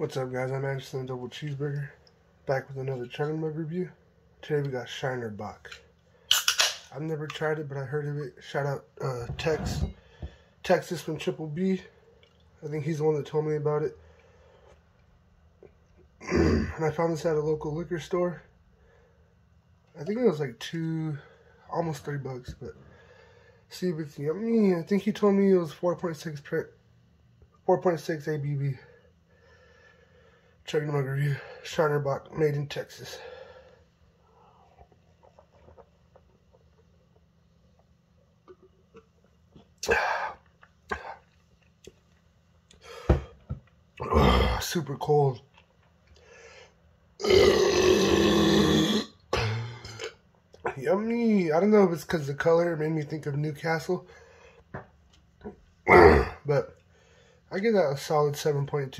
What's up guys, I'm Anderson Double Cheeseburger, back with another Chug Mug review. Today we got Shiner Bock. I've never tried it, but I heard of it. Shout out uh, Tex, Texas from Triple B. I think he's the one that told me about it. and I found this at a local liquor store. I think it was like two, almost three bucks, but see if it's yummy. I think he told me it was 4.6 4.6 ABV. Checking my review. Shiner Bock, made in Texas. Super cold. Yummy. I don't know if it's because the color made me think of Newcastle. but I give that a solid 7.2.